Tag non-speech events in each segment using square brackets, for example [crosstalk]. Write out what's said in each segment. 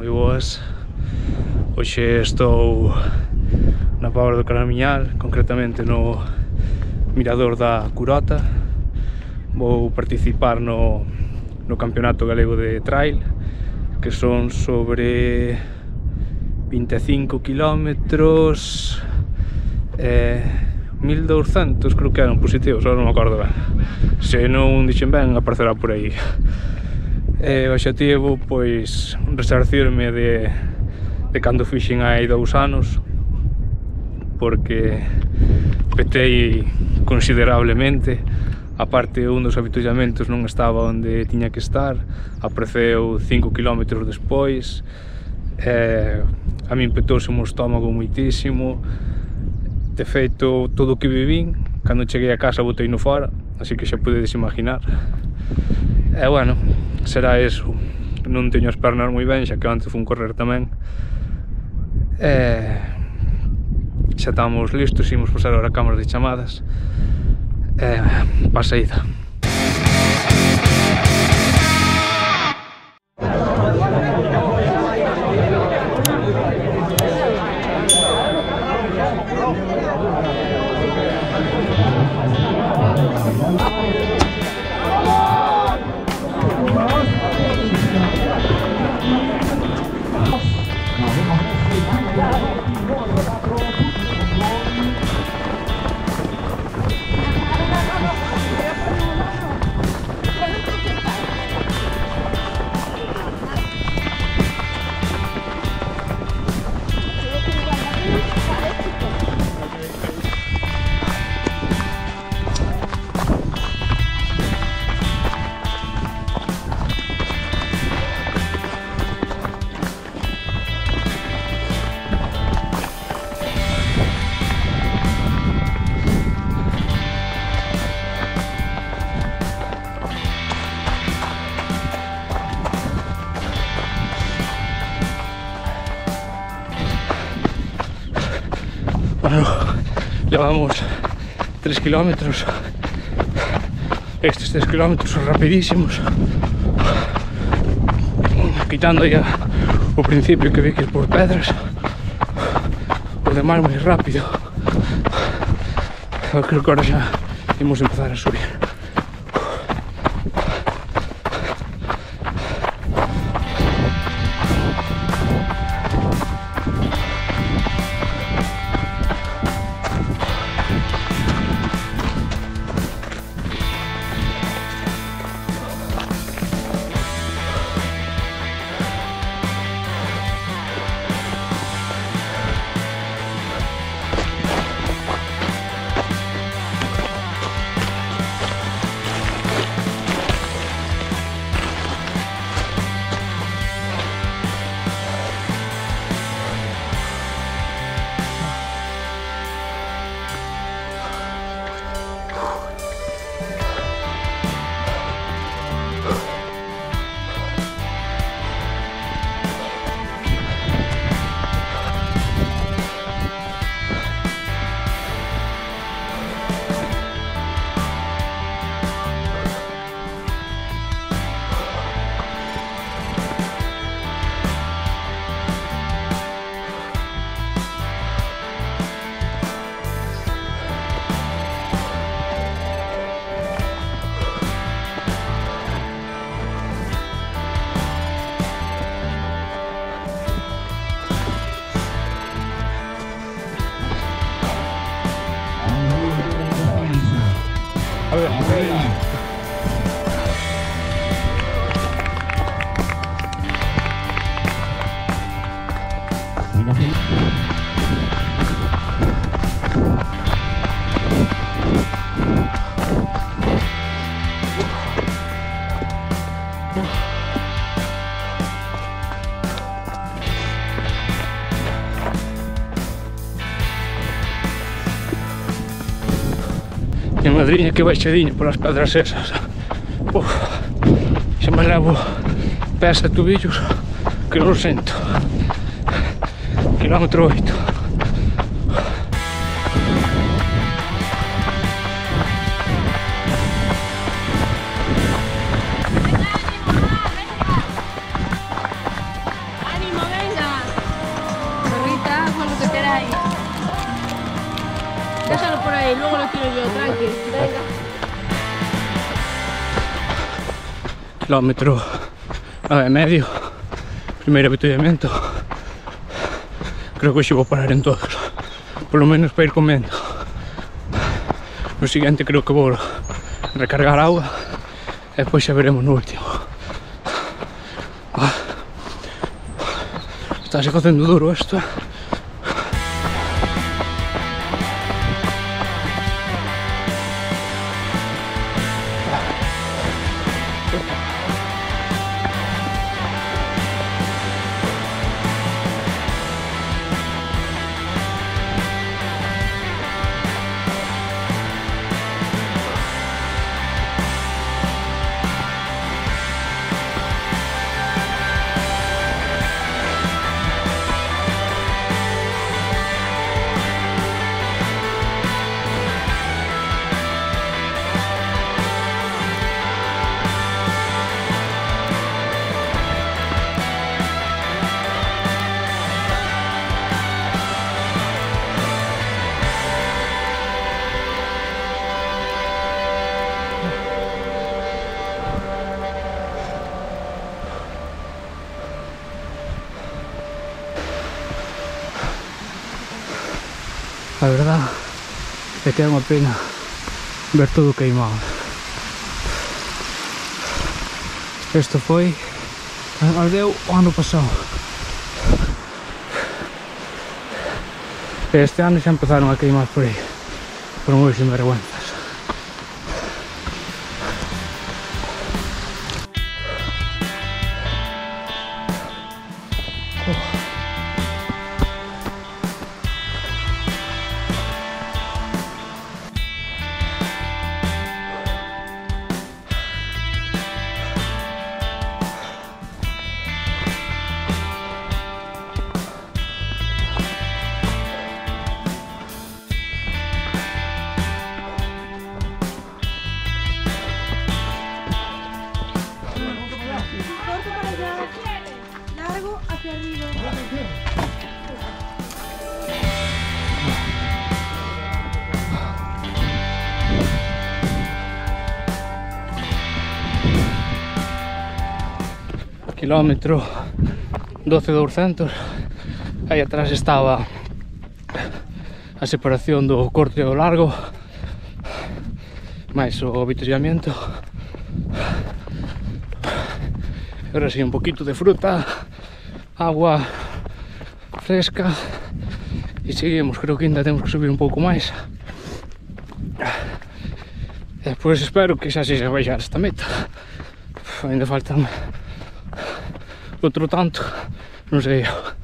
moi boas. Hoxe estou na Pobra do Caramiñal, concretamente no Mirador da Curota. Vou participar no, no Campeonato Galego de Trail que son sobre 25 km eh, 1200 creo que eran positivos, ahora non me acordo ben. Se non dixen ben aparecerá por aí e o objetivo pois resarcirme de, de cando fixen hai dous anos porque petei considerablemente. A parte un dos habituallamentos non estaba onde tiña que estar apreceu 5 km despois. E, a min petouse o estómago moitísimo. De feito todo o que vivín cando cheguei a casa botei no fora así que xa podedes imaginar. E bueno, será eso? Non teño as pernas moi ben xa que antes fun correr tamén. E xa estamos listos imos pasar ahora cámara de chamadas. E paseida vamos 3 kilómetros Estes 3 kilómetros rapidísimos. Quitando ya o principio que vi que es por pedras O demás moi rápido Eu creo que ahora xa imos empezar a subir. Hooray! Madriña que baixadinha polas pedras esas. Uf, xa me levo pés e tubillos que non sento. Kilómetro 8 km e medio. Primeiro avituallamento creo que xe vou parar en todos polo menos para ir comendo no siguiente creo que vou recargar agua. E depois xa veremos no último. Ah. Está se facendo duro isto eh? La verdad es que da una pena ver todo queimado. Isto foi ardeu o ano pasado. Este ano xa empezaron a queimar por aí. Por moi sin vergüenza. kilómetro 12 200 aí atrás estaba a separación do corte ao largo máis o avituallamiento Ahora sí, un poquito de fruta, agua fresca e seguimos, creo que ainda temos que subir un pouco máis. E despois espero que xa se xa baixar esta meta. Ainda faltan outro tanto, non sei eu.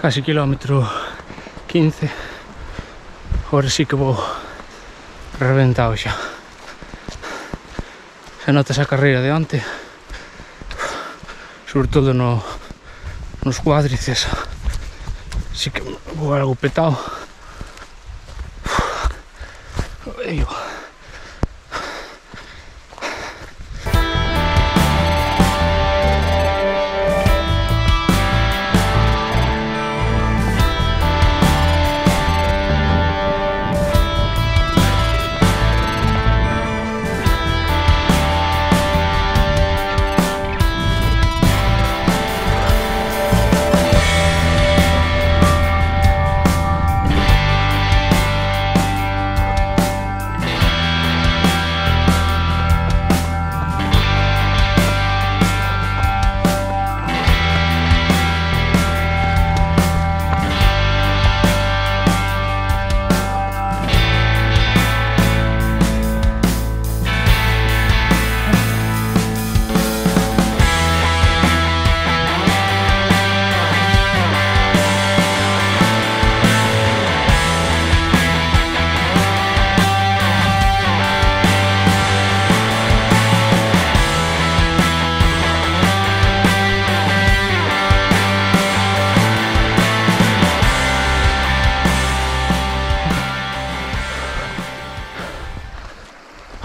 casi kilómetro 15 agora sí que vou reventado xa. Se nota esa carreira de onte sobre todo no, nos cuádrices. Sí que vou algo petado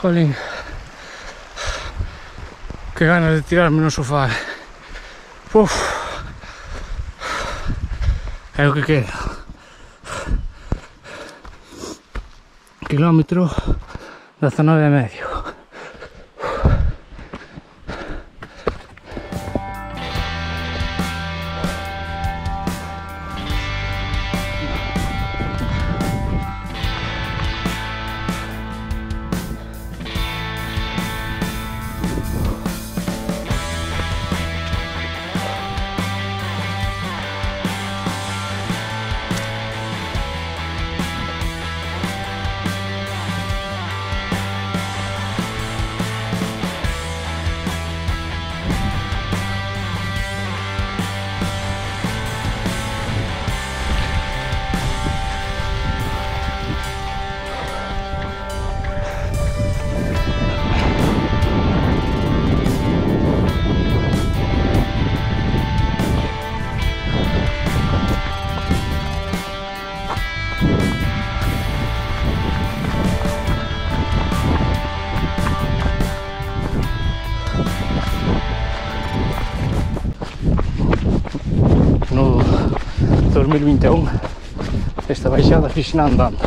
Jolín. Qué ganas de tirarme no sofá. Uf. É o que queda. Kilómetro 19 e medio. 2021 esta baixada fixen andando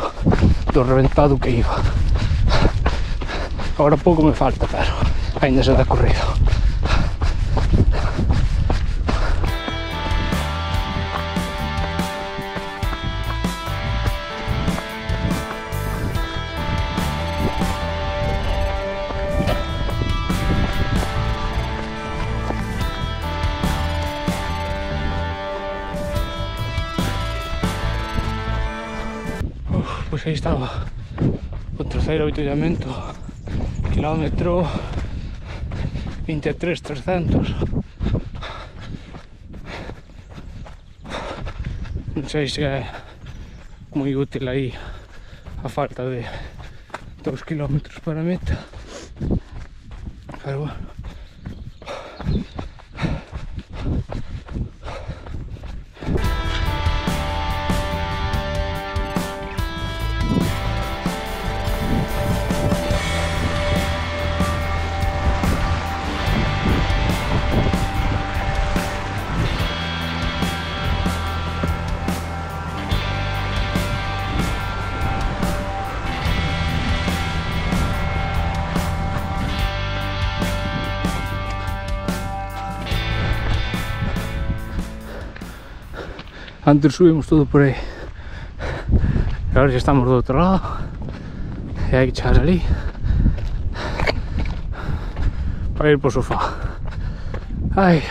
do reventado que iba. Agora pouco me falta pero ainda se dá corrido Pois aí estaba. O terceiro avituallamento kilómetro 23.300 non sei se é moi útil aí a falta de 2 km para meta. Pero bueno. antes subimos todo por aí e agora xa estamos do outro lado. E hai que chegar ali para ir pro sofá ai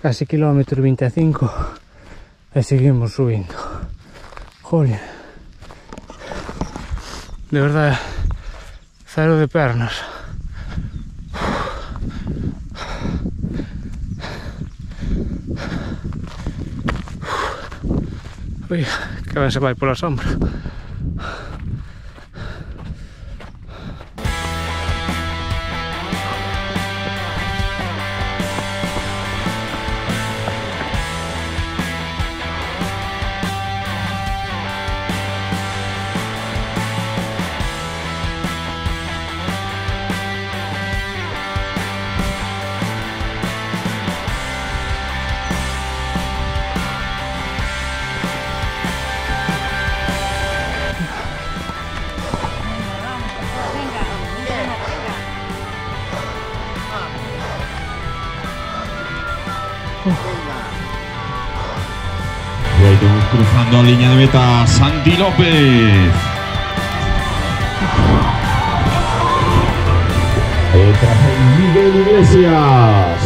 casi kilómetro 25 e seguimos subindo. Jolín. De verdade, cero de pernas. Uy, que ben se vai pola sombra. Y ahí tenemos cruzando a línea de meta Santi López. Detrás de Miguel Iglesias.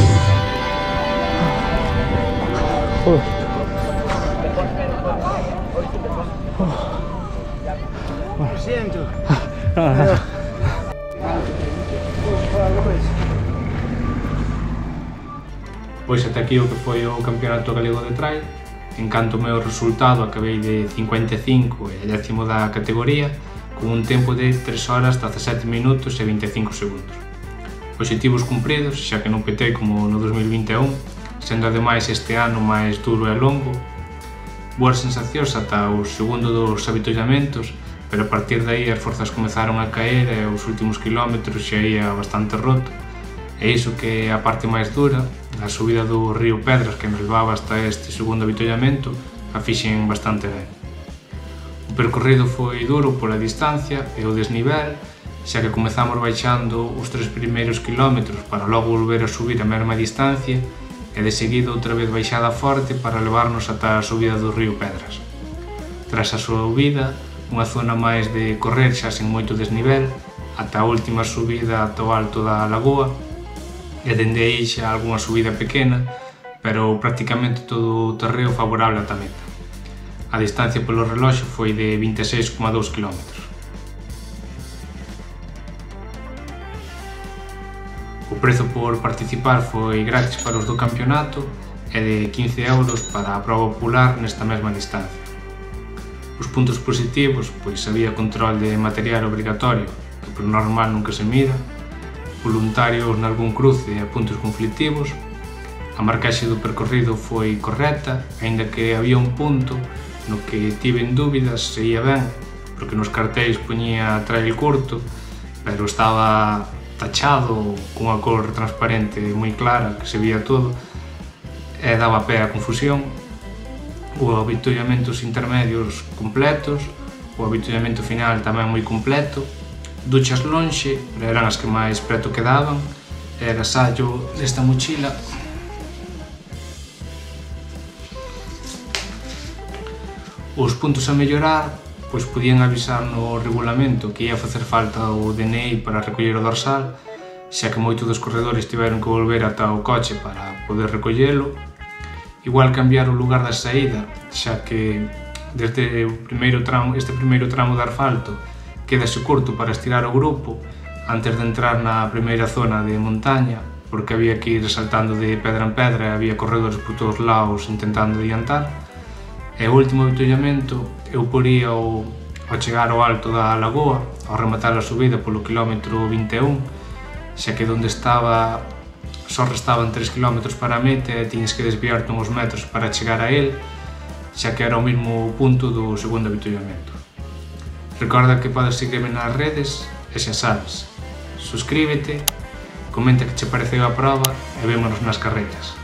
[laughs] Pois até aquí o que foi o Campeonato Galego de Trail. En canto o meu resultado acabei de 55 e décimo da categoría, con un tempo de 3 horas 17 minutos e 25 segundos. Obxectivos cumpridos, xa que non petei como no 2021, sendo ademais este ano máis duro e longo. Boas sensacións ata o segundo dos habituallamentos, pero a partir de aí as forzas comezaron a caer e os últimos quilómetros xa ia bastante roto E iso que é a parte máis dura, a subida do río Pedras que nos levaba hasta este segundo avitollamento, a fixen bastante ben. O percorrido foi duro pola distancia e o desnivel, xa que comezamos baixando os tres primeiros kilómetros para logo volver a subir a mesma distancia e de seguida outra vez baixada forte para levarnos ata a subida do río Pedras. Tras a subida, unha zona máis de correr xa sen moito desnivel, ata a última subida ata o alto da lagoa, e dende aí xa algunha subida pequena, pero prácticamente todo o terreo favorable ata meta. A distancia polo reloxo foi de 26,2 km. O prezo por participar foi gratis para os do campeonato e de 15 euros para a prova popular nesta mesma distancia. Os puntos positivos, pois había control de material obrigatorio, que por normal nunca se mira, voluntarios nalgún cruce e puntos conflictivos. A marcaxe do percorrido foi correcta, aínda que había un punto no que tiven dúbidas se ia ben, porque nos cartéis poñía trail curto, pero estaba tachado cunha cor transparente moi clara que se vía todo e daba pé a confusión o avituallamento intermedios completos o avituallamento final tamén moi completo duchas lonxe, eran as que máis preto quedaban, e agasallo desta mochila. Os puntos a mellorar, pois podían avisar no regulamento que ia facer falta o DNI para recoller o dorsal, xa que moitos dos corredores tiveron que volver ata o coche para poder recollelo, igual cambiar o lugar da saída, xa que desde o primeiro tramo, este primeiro tramo de asfalto quédase curto para estirar o grupo antes de entrar na primeira zona de montaña, porque había que ir saltando de pedra en pedra, había corredores por todos lados intentando adiantar. E o último avituallamento eu poría o, ao chegar ao alto da lagoa, ao rematar a subida polo kilómetro 21, xa que onde estaba só restaban 3 km para a meta e tiñes que desviarte uns metros para chegar a el, xa que era o mesmo punto do segundo avituallamento. Recorda que podes seguirme nas redes e xa sabes, suscríbete, comenta que che pareceu a prova e vémonos nas carretas.